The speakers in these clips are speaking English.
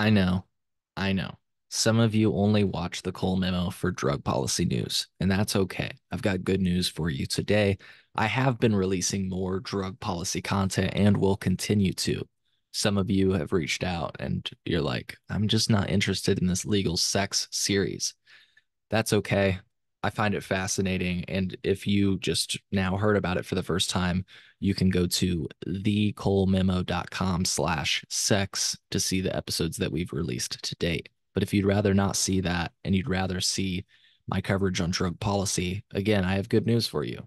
I know. I know. Some of you only watch the Cole Memo for drug policy news, and that's okay. I've got good news for you today. I have been releasing more drug policy content and will continue to. Some of you have reached out and you're like, I'm just not interested in this legal sex series. That's okay. I find it fascinating. And if you just now heard about it for the first time, you can go to thecolememo.com slash sex to see the episodes that we've released to date. But if you'd rather not see that and you'd rather see my coverage on drug policy, again, I have good news for you.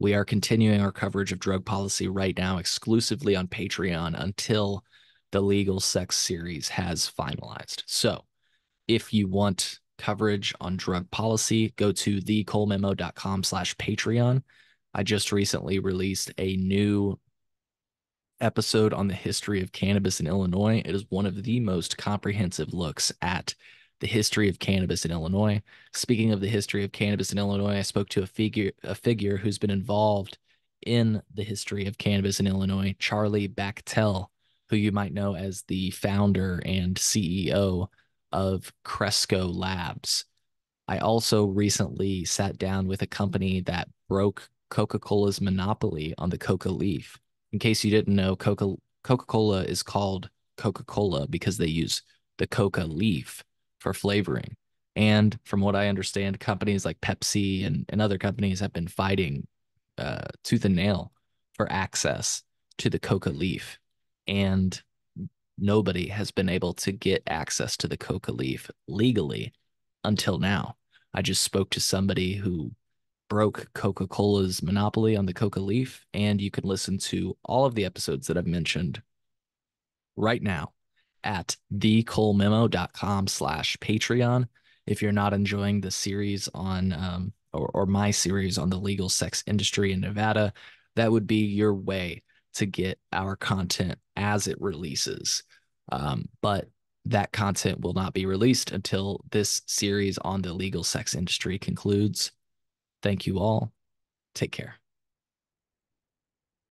We are continuing our coverage of drug policy right now exclusively on Patreon until the legal sex series has finalized. So if you want coverage on drug policy, go to thecolememo.com slash Patreon. I just recently released a new episode on the history of cannabis in Illinois. It is one of the most comprehensive looks at the history of cannabis in Illinois. Speaking of the history of cannabis in Illinois, I spoke to a figure a figure who's been involved in the history of cannabis in Illinois, Charlie Bachtell, who you might know as the founder and CEO of Cresco Labs. I also recently sat down with a company that broke Coca-Cola's monopoly on the coca leaf. In case you didn't know, Coca Coca-Cola is called Coca-Cola because they use the coca leaf for flavoring. And from what I understand, companies like Pepsi and, and other companies have been fighting uh, tooth and nail for access to the coca leaf. And nobody has been able to get access to the coca leaf legally until now. I just spoke to somebody who broke Coca Cola's monopoly on the coca leaf, and you can listen to all of the episodes that I've mentioned right now at thecolememo.com slash Patreon. If you're not enjoying the series on, um, or, or my series on the legal sex industry in Nevada, that would be your way to get our content as it releases. Um, but that content will not be released until this series on the legal sex industry concludes. Thank you all. Take care.